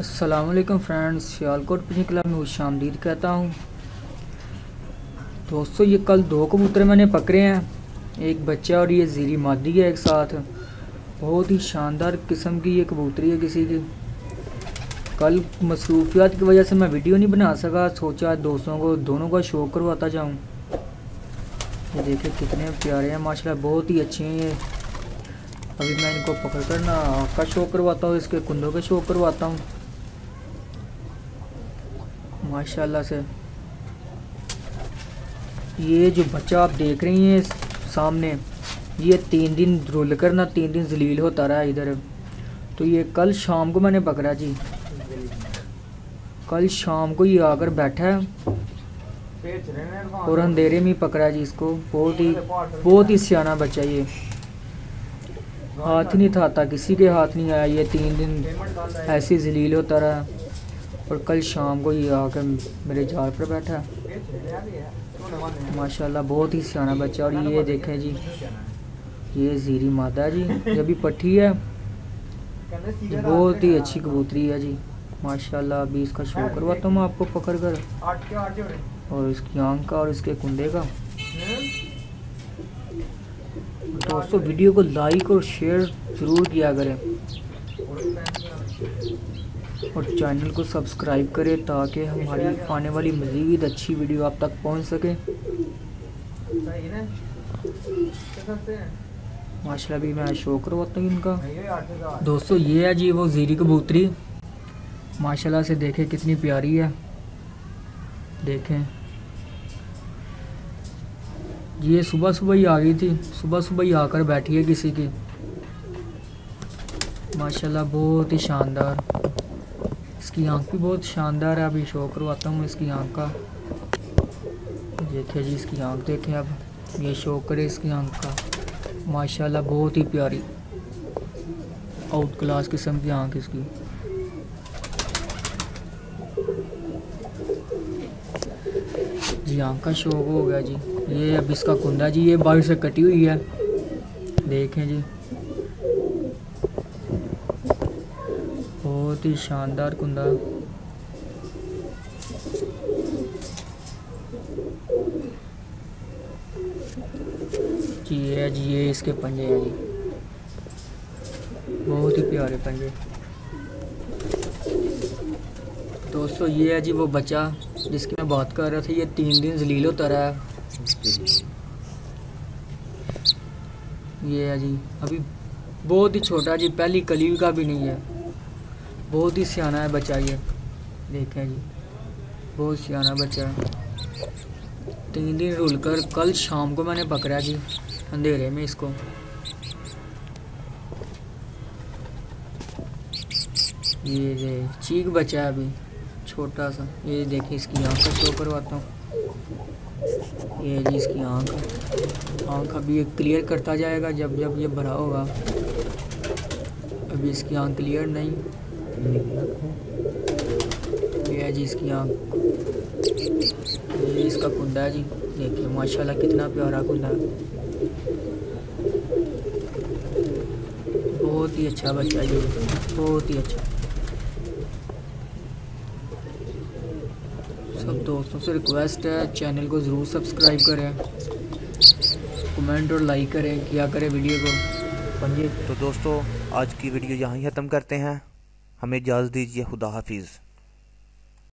असलकम friends Sialkot Pinjari club में खुश आमदीद कहता हूँ। दोस्तों, ये कल दो कबूतर मैंने पकड़े हैं। एक बच्चा और ये ज़ीरी मादी है एक साथ। बहुत ही शानदार किस्म की ये कबूतरी है किसी की। कल मसरूफियात की वजह से मैं वीडियो नहीं बना सका। सोचा दोस्तों को, दोनों का शौक करवाता जाऊँ। ये देखिए, कितने प्यारे हैं, माशाल्लाह, बहुत ही अच्छे हैं ये। अभी मैं इनको पकड़ कर ना का शो करवाता हूँ, इसके कुंदों का शो करवाता हूँ। माशाल्लाह से। ये जो बच्चा आप देख रही हैं सामने, ये तीन दिन रुल कर ना, तीन दिन जलील होता रहा इधर। तो ये कल शाम को मैंने पकड़ा जी। कल शाम को ये आकर बैठा है और अंधेरे में पकड़ा जी इसको। बहुत ही बहुत ही सियाना बच्चा ये। हाथ नहीं था, आता किसी के हाथ नहीं आया। ये तीन दिन ऐसे जलील होता रहा। और कल शाम को ये आकर मेरे जाल पर बैठा। माशाल्लाह, बहुत ही सियाना बच्चा। और ये देखें जी, ये ज़ीरी मादा जी, ये भी पट्टी है। बहुत ही अच्छी कबूतरी है जी। माशाल्लाह, अभी इसका शो करवाता हूँ मैं आपको पकड़ कर। और इसकी आँख का और इसके कुंदे का। दोस्तों, वीडियो को लाइक और शेयर ज़रूर किया करें। और चैनल को सब्सक्राइब करें ताकि हमारी आने वाली मज़ीद अच्छी वीडियो आप तक पहुँच सके। माशाल्लाह भी मैं शो करवाता हूँ इनका। दोस्तों ये है जी वो ज़ीरी कबूतरी। माशाल्लाह से देखें कितनी प्यारी है। देखें। ये सुबह सुबह ही आ गई थी। सुबह सुबह ही आकर बैठी है किसी की। माशाल्लाह बहुत ही शानदार। इसकी आँख भी बहुत शानदार है, अभी शो करवाता हूँ इसकी आँख का। देखिए जी, इसकी आँख देखें अब। ये शो करे इसकी आँख का। माशाल्लाह, बहुत ही प्यारी। आउट क्लास किस्म की आँख इसकी। जी, आँख का शौक हो गया जी। ये अब इसका कुंदा जी, ये बाहर से कटी हुई है। देखें जी। बहुत ही शानदार कुंदा जी ये जी ये इसके पंजे हैं जी। बहुत ही प्यारे पंजे। दोस्तों, ये है जी वो बच्चा जिसकी मैं बात कर रहा था, ये तीन दिन जलील होता रहा है। ये है जी, अभी बहुत ही छोटा जी, पहली कली का भी नहीं है। बहुत ही सियाना है बच्चा ये। देखें जी, बहुत सियाना बच्चा है। तीन दिन रुल कर, कल शाम को मैंने पकड़ा जी, अंधेरे में इसको। ये ये चीक बचा है अभी, छोटा सा। ये देखिए इसकी आँख का शो करवाता हूँ। ये जी इसकी आँख आँख अभी ये क्लियर करता जाएगा जब जब ये भरा होगा। अभी इसकी आँख क्लियर नहीं। ये है जी इसकी आँख। ये इसका कुंदा है जी। देखिए, माशाल्लाह कितना प्यारा कुंदा बहुत ही अच्छा बच्चा ये बहुत ही अच्छा। सब दोस्तों से रिक्वेस्ट है चैनल को ज़रूर सब्सक्राइब करें। कमेंट और लाइक करें, क्या करें वीडियो को? तो दोस्तों, आज की वीडियो यहाँ ही ख़त्म करते हैं। हमें इजाज़त दीजिए खुदा हाफिज़।